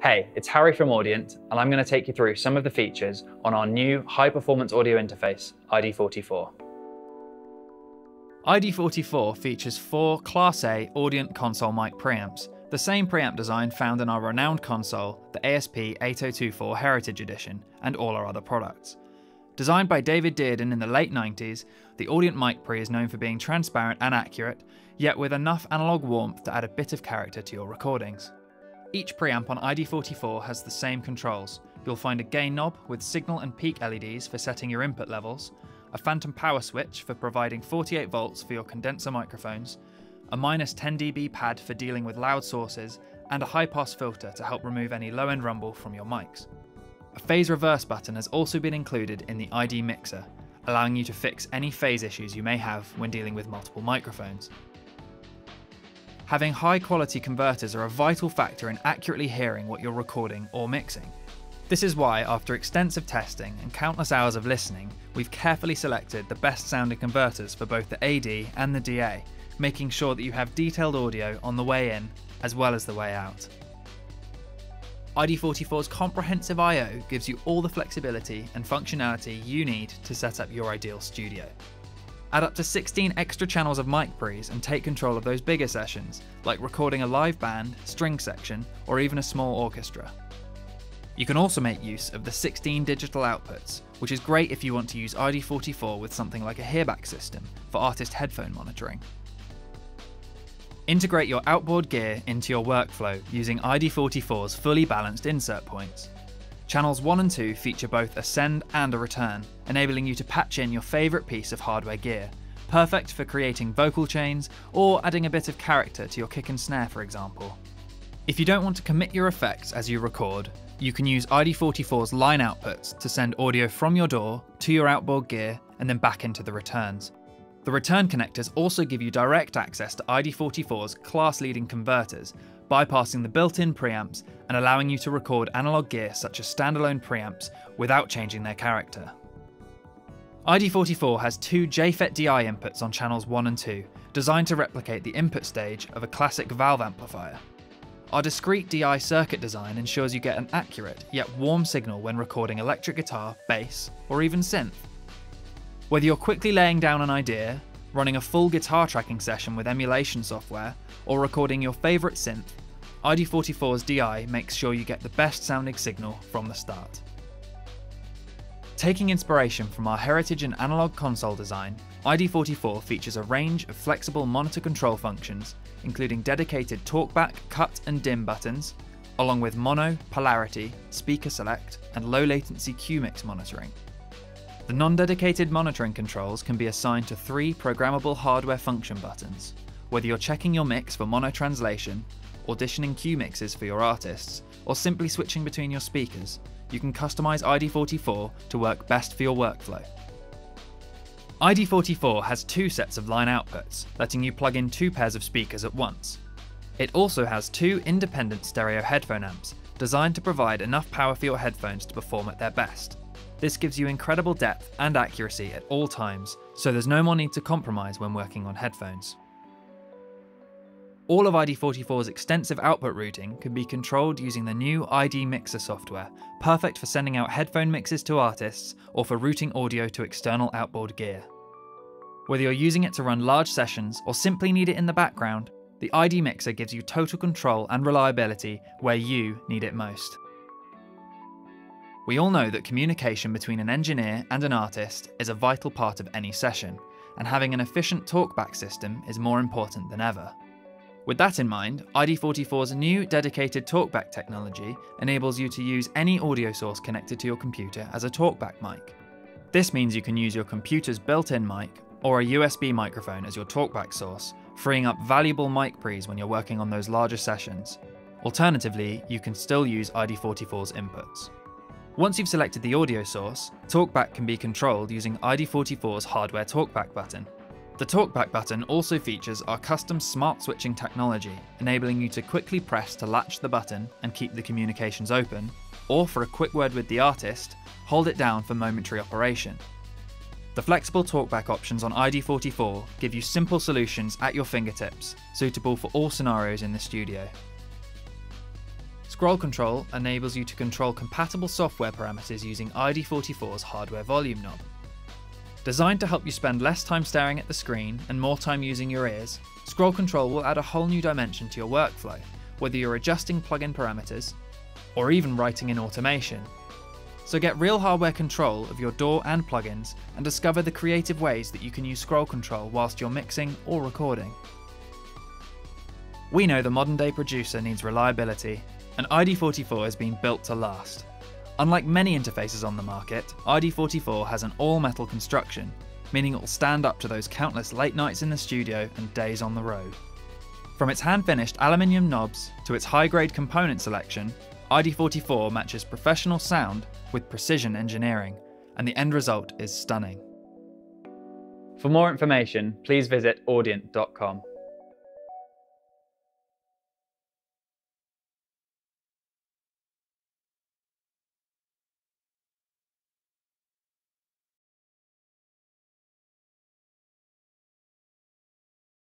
Hey, it's Harry from Audient, and I'm going to take you through some of the features on our new high performance audio interface, ID44. ID44 features four Class A Audient console mic preamps, the same preamp design found in our renowned console, the ASP8024 Heritage Edition, and all our other products. Designed by David Dearden in the late 90s, the Audient mic pre is known for being transparent and accurate, yet with enough analog warmth to add a bit of character to your recordings. Each preamp on ID44 has the same controls. You'll find a gain knob with signal and peak LEDs for setting your input levels, a phantom power switch for providing 48 volts for your condenser microphones, a minus 10 dB pad for dealing with loud sources, and a high pass filter to help remove any low end rumble from your mics. A phase reverse button has also been included in the ID mixer, allowing you to fix any phase issues you may have when dealing with multiple microphones. Having high quality converters are a vital factor in accurately hearing what you're recording or mixing. This is why, after extensive testing and countless hours of listening, we've carefully selected the best sounding converters for both the AD and the DA, making sure that you have detailed audio on the way in as well as the way out. ID44's comprehensive I.O. gives you all the flexibility and functionality you need to set up your ideal studio. Add up to 16 extra channels of mic pre's and take control of those bigger sessions, like recording a live band, string section, or even a small orchestra. You can also make use of the 16 digital outputs, which is great if you want to use ID44 with something like a hearback system for artist headphone monitoring. Integrate your outboard gear into your workflow using ID44's fully balanced insert points. Channels 1 and 2 feature both a send and a return, enabling you to patch in your favourite piece of hardware gear, perfect for creating vocal chains or adding a bit of character to your kick and snare for example. If you don't want to commit your effects as you record, you can use ID44's line outputs to send audio from your DAW to your outboard gear and then back into the returns. The return connectors also give you direct access to ID44's class leading converters, bypassing the built-in preamps and allowing you to record analog gear such as standalone preamps without changing their character. ID44 has two JFET DI inputs on channels 1 and 2, designed to replicate the input stage of a classic valve amplifier. Our discrete DI circuit design ensures you get an accurate yet warm signal when recording electric guitar, bass, or even synth. Whether you're quickly laying down an idea, running a full guitar tracking session with emulation software, or recording your favourite synth, ID44's DI makes sure you get the best sounding signal from the start. Taking inspiration from our heritage and analog console design, ID44 features a range of flexible monitor control functions, including dedicated talkback, cut and dim buttons, along with mono, polarity, speaker select, and low latency cue mix monitoring. The non-dedicated monitoring controls can be assigned to three programmable hardware function buttons. Whether you're checking your mix for mono translation, auditioning cue mixes for your artists, or simply switching between your speakers, you can customize ID44 to work best for your workflow. ID44 has two sets of line outputs, letting you plug in two pairs of speakers at once. It also has two independent stereo headphone amps, designed to provide enough power for your headphones to perform at their best. This gives you incredible depth and accuracy at all times, so there's no more need to compromise when working on headphones. All of ID44's extensive output routing can be controlled using the new ID Mixer software, perfect for sending out headphone mixes to artists or for routing audio to external outboard gear. Whether you're using it to run large sessions or simply need it in the background, the ID Mixer gives you total control and reliability where you need it most. We all know that communication between an engineer and an artist is a vital part of any session, and having an efficient talkback system is more important than ever. With that in mind, ID44's new dedicated talkback technology enables you to use any audio source connected to your computer as a talkback mic. This means you can use your computer's built-in mic or a USB microphone as your talkback source, freeing up valuable mic pre's when you're working on those larger sessions. Alternatively, you can still use ID44's inputs. Once you've selected the audio source, TalkBack can be controlled using ID44's hardware TalkBack button. The TalkBack button also features our custom smart switching technology, enabling you to quickly press to latch the button and keep the communications open, or for a quick word with the artist, hold it down for momentary operation. The flexible talkback options on ID44 give you simple solutions at your fingertips, suitable for all scenarios in the studio. Scroll Control enables you to control compatible software parameters using ID44's hardware volume knob. Designed to help you spend less time staring at the screen and more time using your ears, Scroll Control will add a whole new dimension to your workflow, whether you're adjusting plugin parameters or even writing in automation. So get real hardware control of your DAW and plugins and discover the creative ways that you can use scroll control whilst you're mixing or recording. We know the modern day producer needs reliability, and ID44 has been built to last. Unlike many interfaces on the market, ID44 has an all metal construction, meaning it will stand up to those countless late nights in the studio and days on the road. From its hand finished aluminium knobs to its high grade component selection, ID44 matches professional sound with precision engineering, and the end result is stunning. For more information, please visit audient.com.